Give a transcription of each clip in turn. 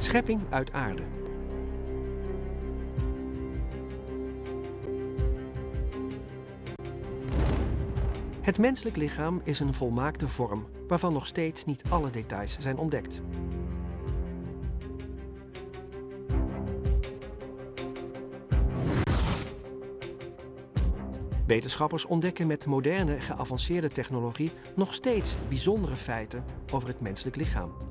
Schepping uit aarde. Het menselijk lichaam is een volmaakte vorm waarvan nog steeds niet alle details zijn ontdekt. Wetenschappers ontdekken met moderne geavanceerde technologie nog steeds bijzondere feiten over het menselijk lichaam.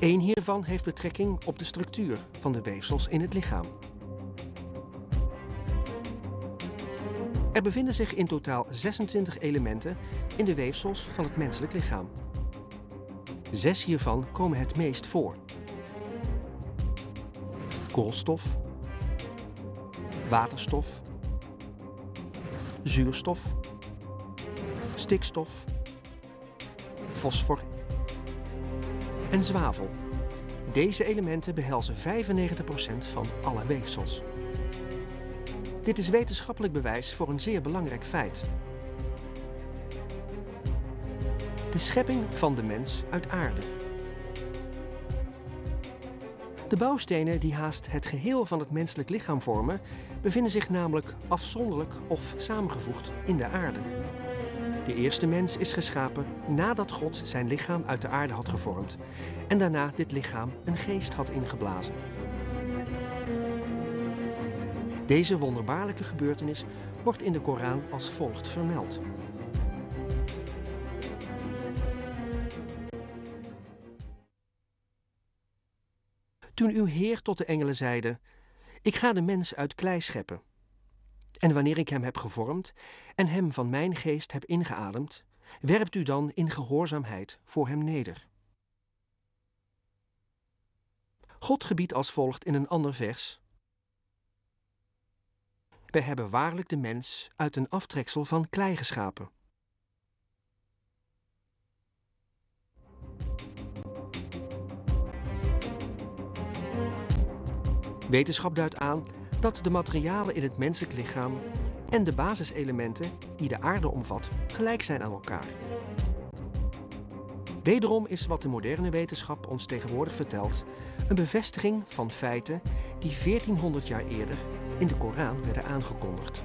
Eén hiervan heeft betrekking op de structuur van de weefsels in het lichaam. Er bevinden zich in totaal 26 elementen in de weefsels van het menselijk lichaam. Zes hiervan komen het meest voor. Koolstof, waterstof, zuurstof, stikstof, fosfor en zwavel. Deze elementen behelzen 95% van alle weefsels. Dit is wetenschappelijk bewijs voor een zeer belangrijk feit. De schepping van de mens uit aarde. De bouwstenen die haast het geheel van het menselijk lichaam vormen, bevinden zich namelijk afzonderlijk of samengevoegd in de aarde. De eerste mens is geschapen nadat God zijn lichaam uit de aarde had gevormd en daarna dit lichaam een geest had ingeblazen. Deze wonderbaarlijke gebeurtenis wordt in de Koran als volgt vermeld. Toen uw Heer tot de engelen zeide: Ik ga de mens uit klei scheppen. En wanneer ik hem heb gevormd en hem van mijn geest heb ingeademd, werpt u dan in gehoorzaamheid voor hem neder. God gebiedt als volgt in een ander vers: Wij hebben waarlijk de mens uit een aftreksel van klei geschapen. Wetenschap duidt aan dat de materialen in het menselijk lichaam en de basiselementen die de aarde omvat gelijk zijn aan elkaar. Wederom is wat de moderne wetenschap ons tegenwoordig vertelt een bevestiging van feiten die 1400 jaar eerder in de Koran werden aangekondigd.